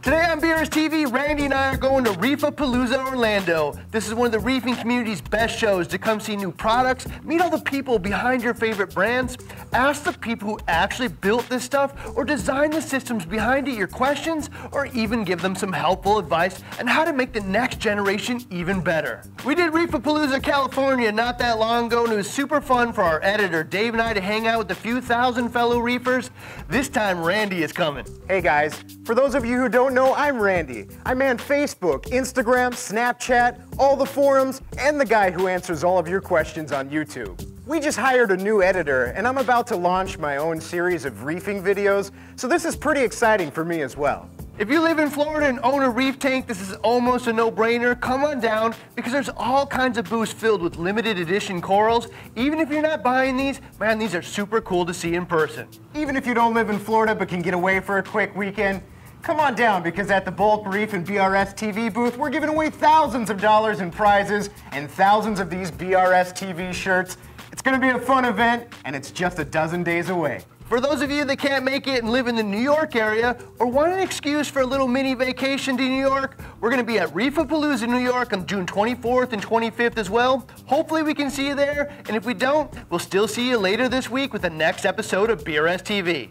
Today on BRS TV, Randy and I are going to Reef-A-Palooza Orlando. This is one of the reefing community's best shows to come see new products, meet all the people behind your favorite brands, ask the people who actually built this stuff or designed the systems behind it your questions, or even give them some helpful advice on how to make the next generation even better. We did Reef-A-Palooza California not that long ago, and it was super fun for our editor Dave and I to hang out with a few thousand fellow reefers. This time, Randy is coming. Hey guys, for those of you who don't know, I'm Randy. I man Facebook, Instagram, Snapchat, all the forums, and the guy who answers all of your questions on YouTube. We just hired a new editor, and I'm about to launch my own series of reefing videos, so this is pretty exciting for me as well. If you live in Florida and own a reef tank, this is almost a no-brainer. Come on down because there's all kinds of booths filled with limited edition corals. Even if you're not buying these, man, these are super cool to see in person. Even if you don't live in Florida but can get away for a quick weekend, Come on down because at the Bulk Reef and BRS TV booth, we're giving away thousands of dollars in prizes and thousands of these BRS TV shirts. It's going to be a fun event, and it's just a dozen days away. For those of you that can't make it and live in the New York area or want an excuse for a little mini vacation to New York, we're going to be at Reef of Reef-A-Palooza, New York on June 24th and 25th as well. Hopefully we can see you there, and if we don't, we'll still see you later this week with the next episode of BRS TV.